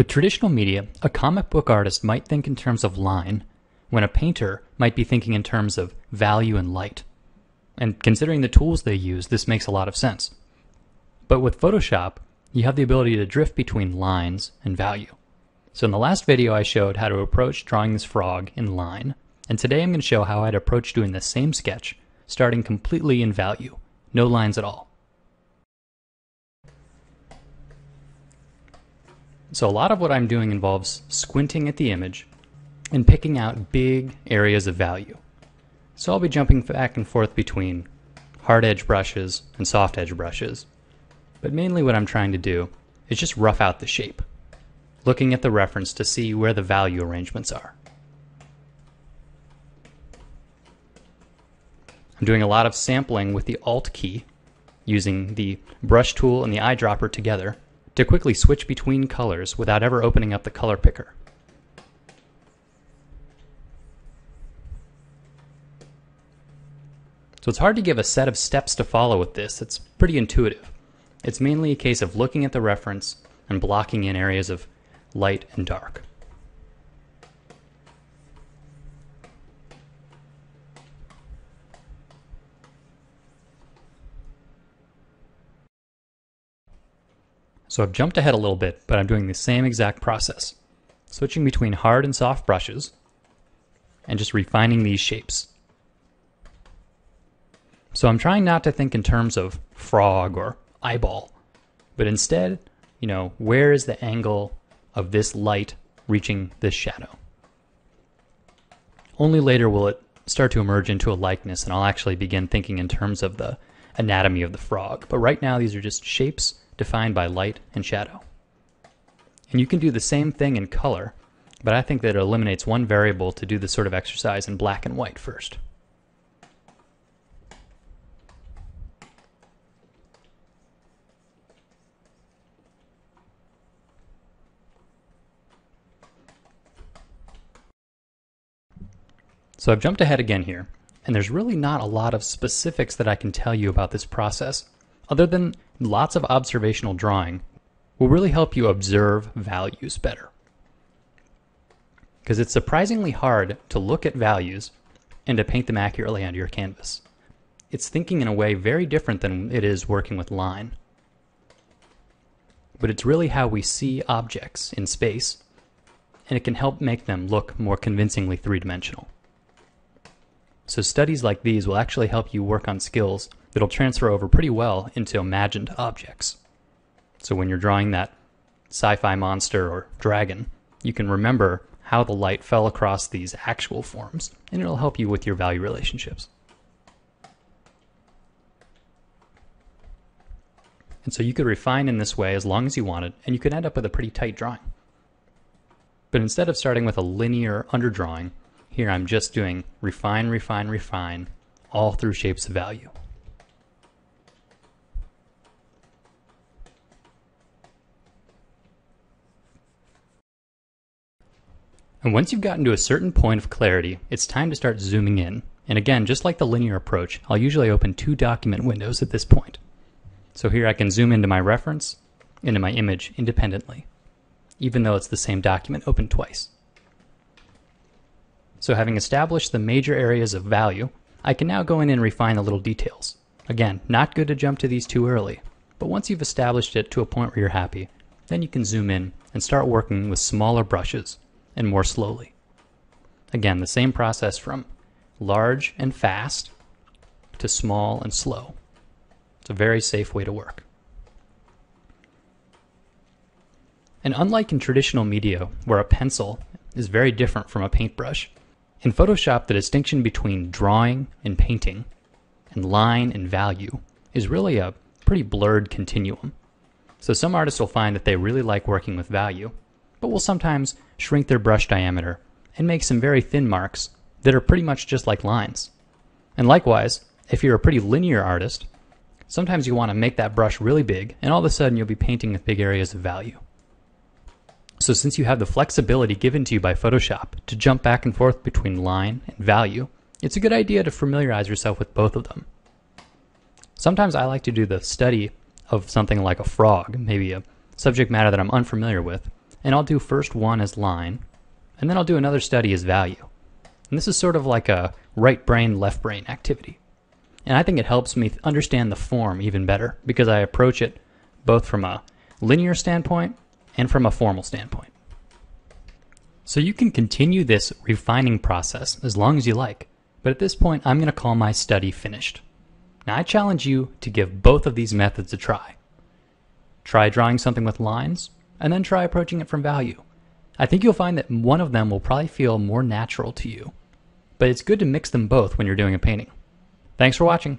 With traditional media, a comic book artist might think in terms of line, when a painter might be thinking in terms of value and light. And considering the tools they use, this makes a lot of sense. But with Photoshop, you have the ability to drift between lines and value. So in the last video I showed how to approach drawing this frog in line, and today I'm going to show how I'd approach doing the same sketch, starting completely in value, no lines at all. So a lot of what I'm doing involves squinting at the image and picking out big areas of value. So I'll be jumping back and forth between hard edge brushes and soft edge brushes. But mainly what I'm trying to do is just rough out the shape, looking at the reference to see where the value arrangements are. I'm doing a lot of sampling with the Alt key, using the brush tool and the eyedropper together to quickly switch between colors without ever opening up the color picker. So it's hard to give a set of steps to follow with this. It's pretty intuitive. It's mainly a case of looking at the reference and blocking in areas of light and dark. So I've jumped ahead a little bit, but I'm doing the same exact process. Switching between hard and soft brushes, and just refining these shapes. So I'm trying not to think in terms of frog or eyeball, but instead, you know, where is the angle of this light reaching this shadow? Only later will it start to emerge into a likeness and I'll actually begin thinking in terms of the anatomy of the frog. But right now, these are just shapes defined by light and shadow. And you can do the same thing in color, but I think that it eliminates one variable to do this sort of exercise in black and white first. So I've jumped ahead again here, and there's really not a lot of specifics that I can tell you about this process, other than lots of observational drawing will really help you observe values better. Because it's surprisingly hard to look at values and to paint them accurately onto your canvas. It's thinking in a way very different than it is working with line. But it's really how we see objects in space, and it can help make them look more convincingly three-dimensional. So studies like these will actually help you work on skills that'll transfer over pretty well into imagined objects. So when you're drawing that sci-fi monster or dragon, you can remember how the light fell across these actual forms, and it'll help you with your value relationships. And so you could refine in this way as long as you wanted, and you could end up with a pretty tight drawing. But instead of starting with a linear underdrawing, here I'm just doing refine, refine, refine, all through shapes of value. And once you've gotten to a certain point of clarity, it's time to start zooming in. And again, just like the linear approach, I'll usually open two document windows at this point. So here I can zoom into my reference, into my image independently, even though it's the same document open twice. So having established the major areas of value, I can now go in and refine the little details. Again, not good to jump to these too early, but once you've established it to a point where you're happy, then you can zoom in and start working with smaller brushes and more slowly. Again, the same process from large and fast to small and slow. It's a very safe way to work. And unlike in traditional media, where a pencil is very different from a paintbrush, in Photoshop the distinction between drawing and painting, and line and value, is really a pretty blurred continuum. So some artists will find that they really like working with value, but will sometimes shrink their brush diameter and make some very thin marks that are pretty much just like lines. And likewise, if you're a pretty linear artist, sometimes you want to make that brush really big and all of a sudden you'll be painting with big areas of value. So since you have the flexibility given to you by Photoshop to jump back and forth between line and value, it's a good idea to familiarize yourself with both of them. Sometimes I like to do the study of something like a frog, maybe a subject matter that I'm unfamiliar with, and I'll do first one as line, and then I'll do another study as value. And this is sort of like a right brain, left brain activity. And I think it helps me understand the form even better because I approach it both from a linear standpoint and from a formal standpoint. So you can continue this refining process as long as you like, but at this point I'm going to call my study finished. Now I challenge you to give both of these methods a try. Try drawing something with lines, and then try approaching it from value. I think you'll find that one of them will probably feel more natural to you, but it's good to mix them both when you're doing a painting. Thanks for watching.